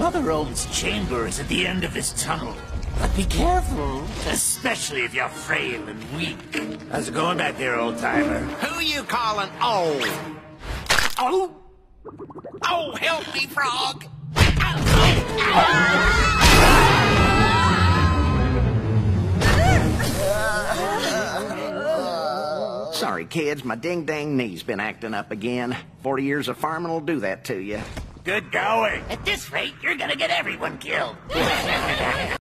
Mother Olm's chambers at the end of this tunnel. But be careful, especially if you're frail and weak. How's it going back there, old timer? Who you calling old? Oh! Oh, help me, frog! Sorry, kids, my ding-dang knee's been acting up again. Forty years of farming will do that to you. Good going. At this rate, you're gonna get everyone killed.